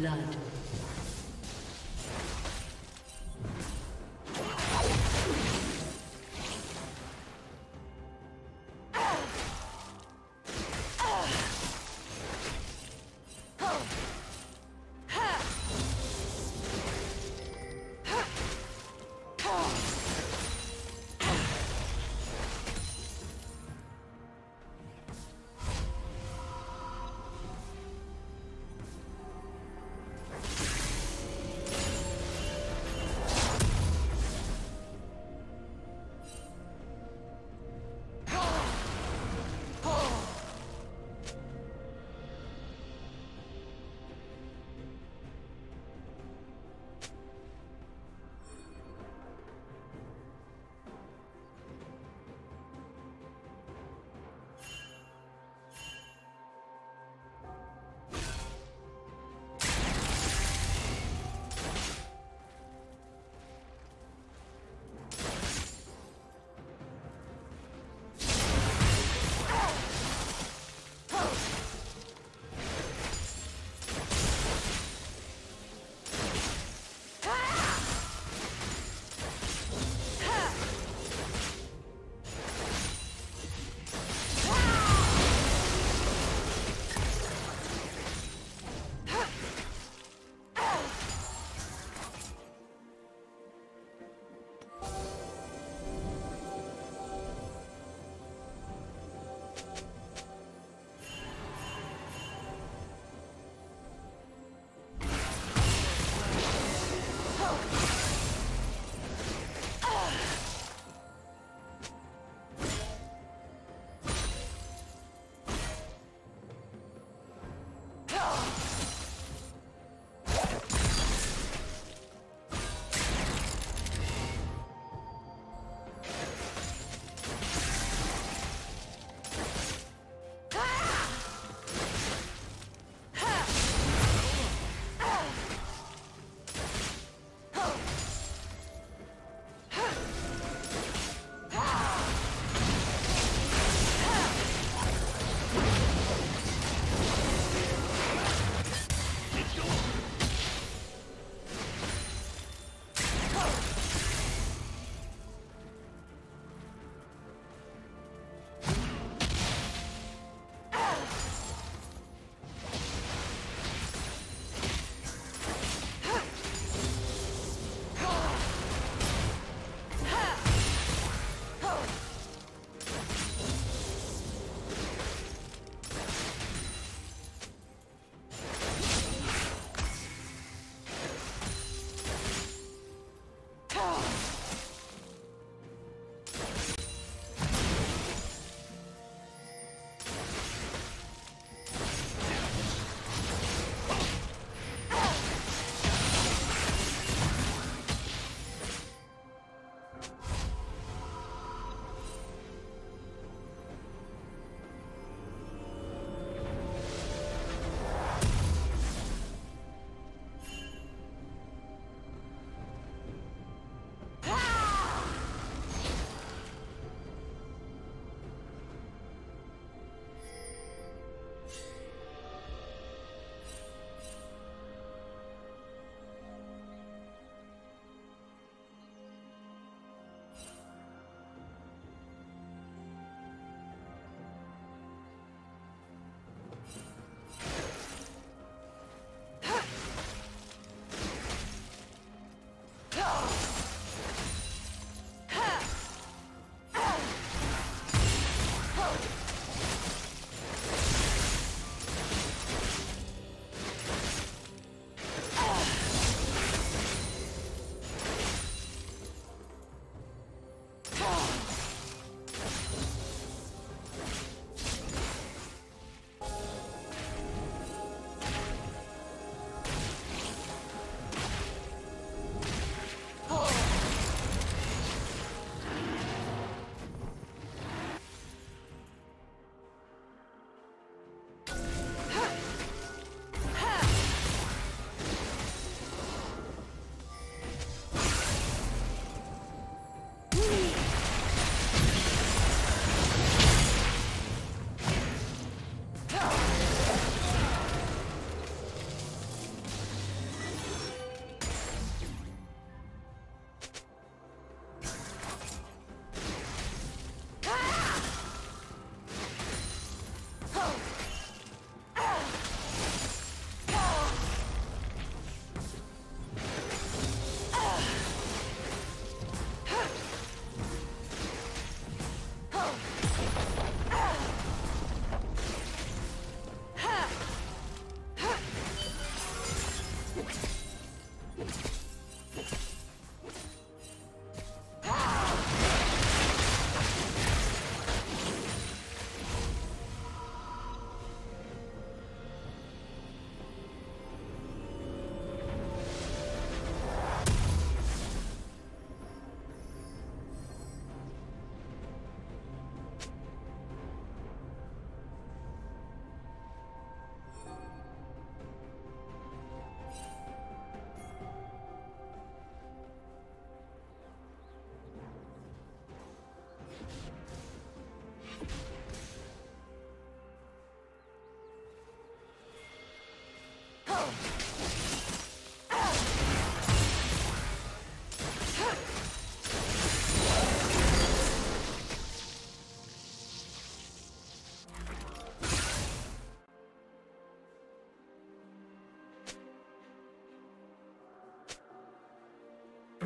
Blood.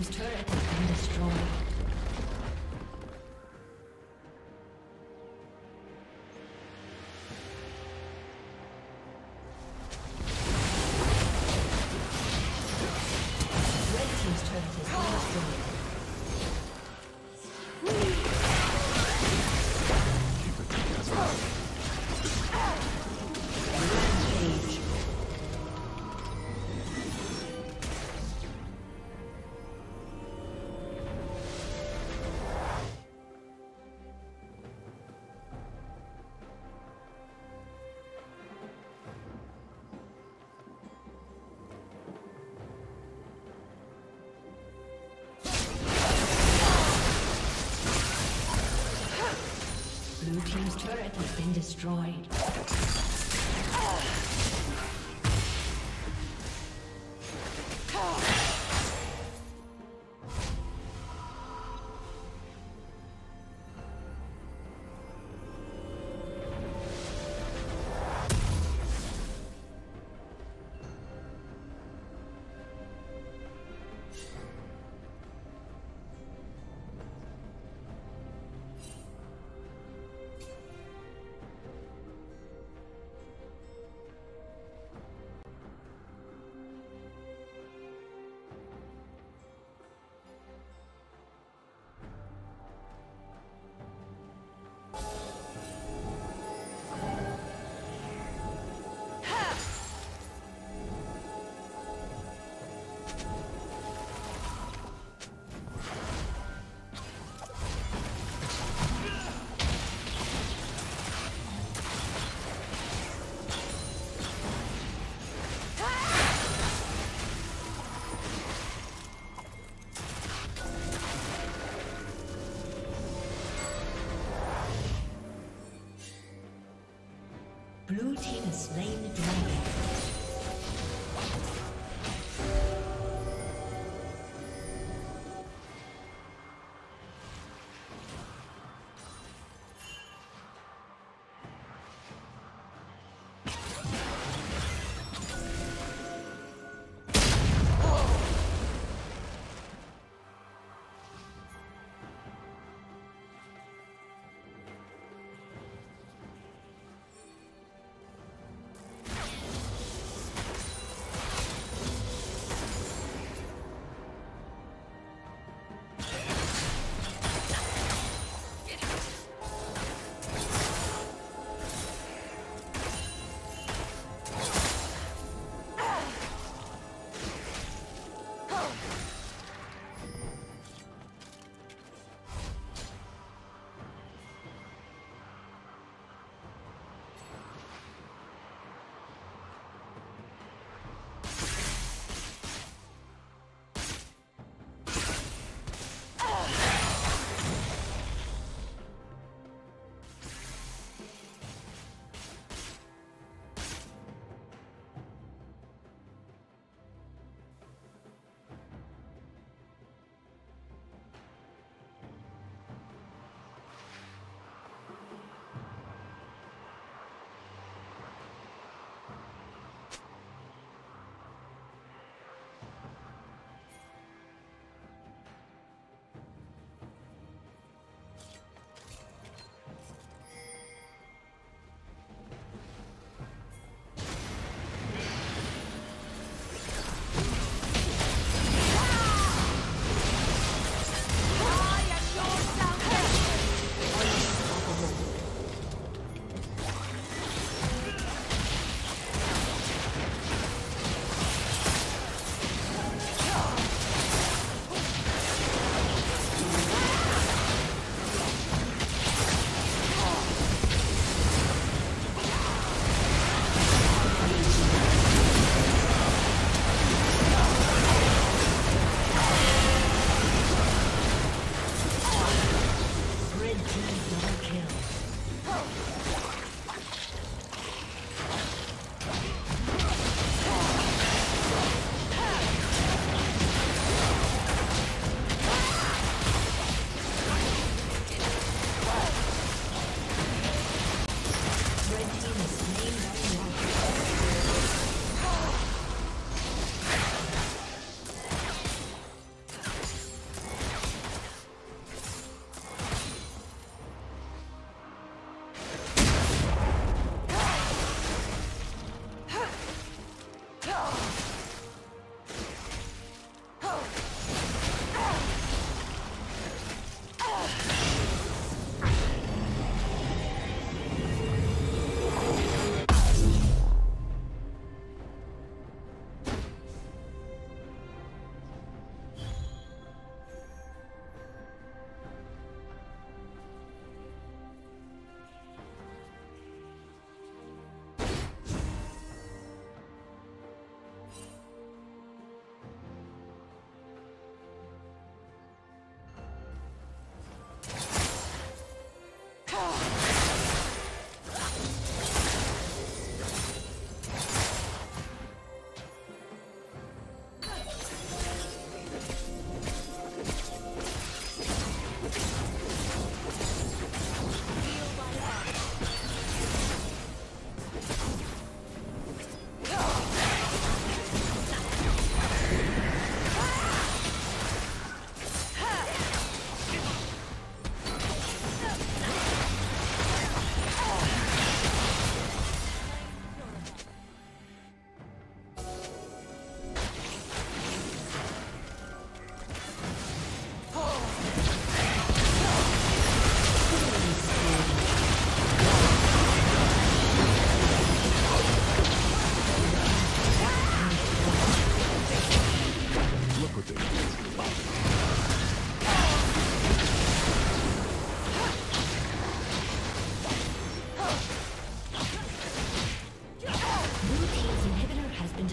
Team's turret has been destroyed.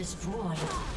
Destroyed.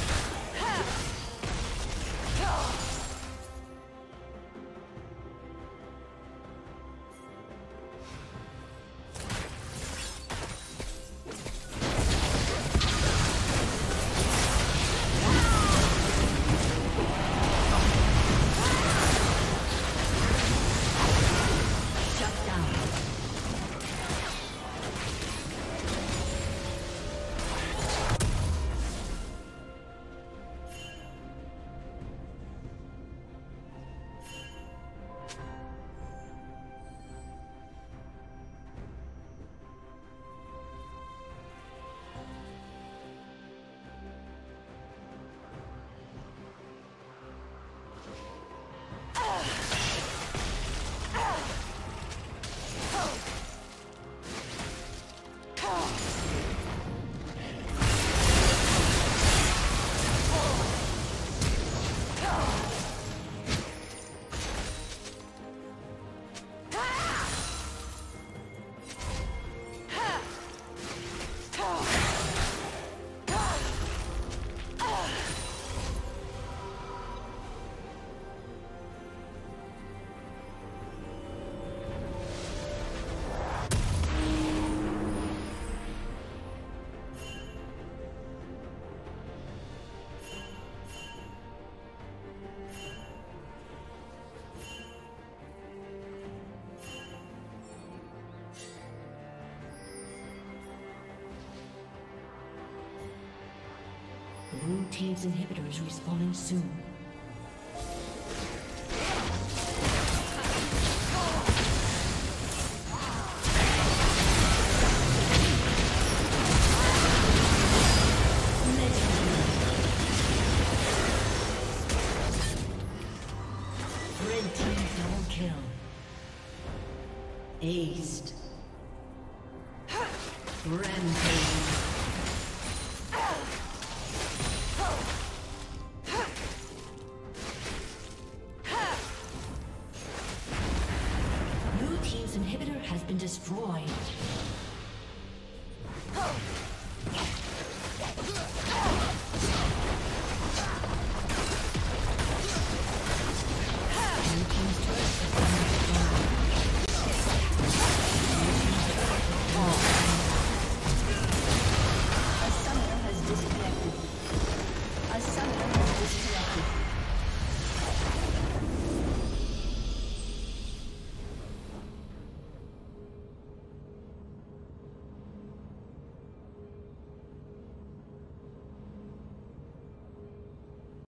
Red Team's inhibitor is respawning soon. Red Team double kill. Aced. Rampage.